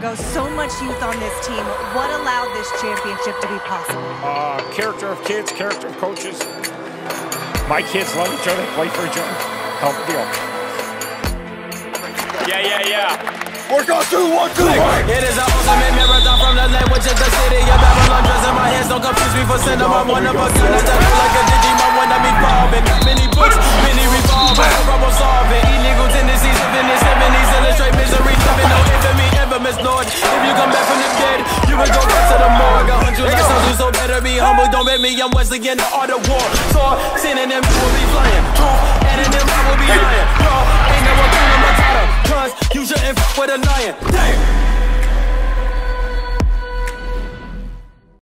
Go so much youth on this team. What allowed this championship to be possible? Uh, character of kids, character of coaches. My kids love each other, play for each other. Help the deal. Yeah, yeah, yeah. Work on two, one, two, one. It is an ultimate marathon from the land, which is the city of Babylon. Dress in my hands, don't confuse me for cinema. One of us, and a Digimon Lord. If you come back from the dead, you will go back to the morgue. A hundred like sounds, so better be humble. Don't bet me, I'm Wesley in the art of war. So, synonym will be flying. Truth, and then I will be lying. No, ain't no one my title. Cause you shouldn't f with a lion. Damn.